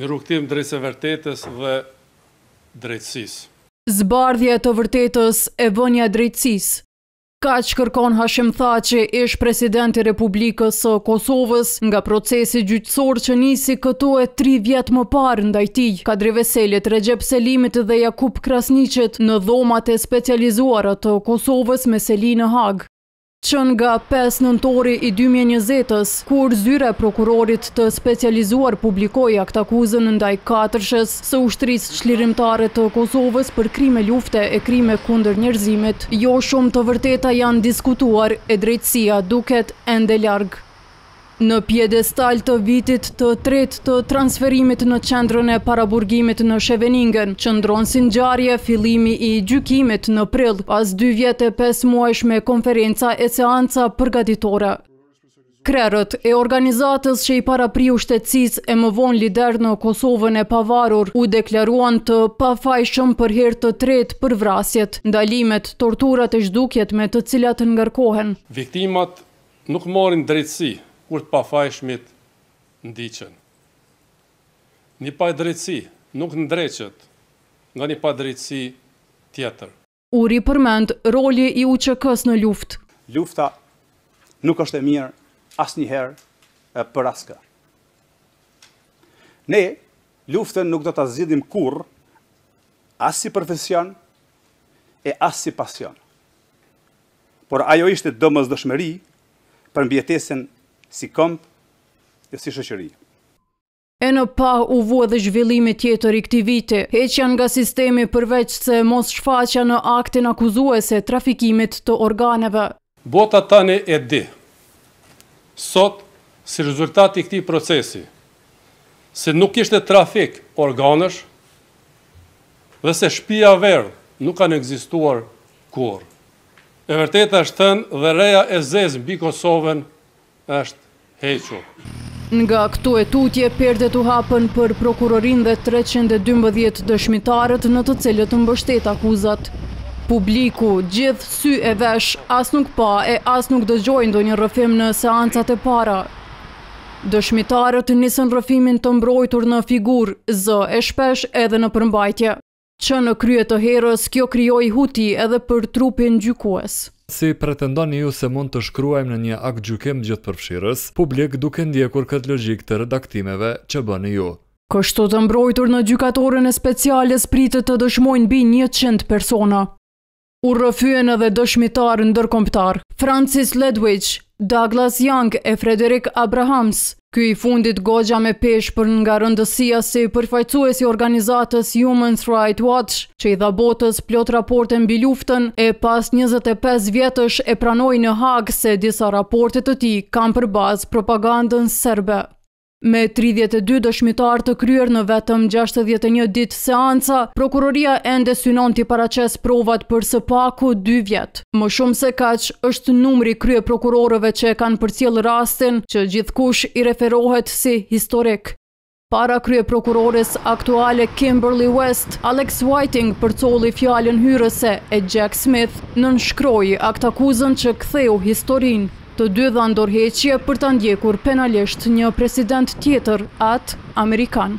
Në rrugëtim drejt së vertetës dhe drejtësisë. Zbardhja e të vërtetës e vënia e drejtësisë. Kaq kërkon Hashim Thaçi, ish-president i Republikës së Kosovës, nga procesi gjyqësor që nisi këtu e tri vjet më parë ndaj tij, Kadri Veselit, Rexhep Selimit dhe Jakup Krasniqit, në dhomat e specializuara të Kosovës me seli në Hagë. Që nga pesë nëntori i dy mijë e njëzetës, kur Zyra e Prokurorit të Specializuar publikoi aktakuzën ndaj katërshes së Ushtrisë Çlirimtare të Kosovës për krime lufte e krime kundër njerëzimit, jo shumë të vërteta janë diskutuar e drejtësia duket ende larg. Në piedestal të vitit të tretë të transferimit në Qendrën e Paraburgimit në Scheveningen, qëndron si ngjarje fillimi i gjykimit në prill, pas dy vjet e pesë muajsh me konferenca e seanca përgatitore. Krerët e organizatës që i parapriu shtetësisë e më vonë lider në Kosovën e pavarur, u deklaruan të pafajshëm për herë të tretë për vrasjet, ndalimet, torturat e zhdukjet me të cilat ngarkohen. Viktimat Nuk marrin drejtësi kur të pafajshmit ndiqen. Një padrejtësi nuk ndreqet nga një padrejtësi tjetër. U ripërmend roli i UÇK-së në luftë. Lufta nuk është e mirë asnjëherë për askë. Ne luftën nuk do ta zgjidhim kurrë as si profesion e as si pasion. Por ajo ishte domosdoshmëri për mbijetesën si komb e si shoqëri. E në pah u vu edhe zhvillimi tjetër i këtij viti, heqja nga sistemi përveç se mosshfaqja në aktin akuzues e trafikimit të organeve. Bota tani e di sot si rezultat i këtij procesi se nuk kishte trafik organesh dhe se Shpia e Verdhë nuk kanë ekzistuar Kurrë. E vërteta është thënë dhe reja e zezë mbi Kosovën është hequr. Nga këtu e tutje, perdet u hapën për prokurorinë dhe treqind e dymbëdhjetë dëshmitarët në të cilët mbështet akuzat. Publiku, gjithë sy e vesh, as nuk pa e as nuk dëgjoi ndonjë rrëfim në seancat e para. Dëshmitarët nisën rrëfimin të mbrojtur në figurë, zë e shpesh edhe në përmbajtje. Që në krye të herës, kjo krijoi huti edhe për trupin gjykues. Si pretendoni ju se mund të shkruajmë në një aktgjykim gjithëpërfshirës, publik duke ndjekur këtë logjikë të redaktimeve që bëni ju? Kështu të mbrojtur në Gjykatoren e Speciales pritet të dëshmojnë mbi njëqind persona. U rrëfyen edhe dëshmitarë ndërkombëtarë, Francis Ledwidge, Douglas Young e Frederick Abrahams, ky i fundit goxha me peshë për nga rëndësia si përfaqësues i organizatës Human Rights Watch, që i dha botës plot raporte mbi luftën e pas njëzet e pesë vjetësh e pranoi në Hagë se disa raporte të tij kanë për bazë propagandën serbe. Me tridhjetë e dy dëshmitarë të kryer në vetëm gjashtëdhjetë e një ditë seanca, prokuroria ende synon t'i paraqesë provat për së paku dy vjet. Më shumë se kaq, është numri i kryeprokurorëve që e kanë përcjellë rastin, që gjithkush i referohet si historik. Para kryeprokurores aktuale Kimberly West, Alex Whiting përcolli fjalën hyrëse e Jack Smith, nënshkroi aktakuzën që ktheu historinë. Të dy dhanë dorëheqje për ta ndjekur penalisht një president tjetër, atë amerikan.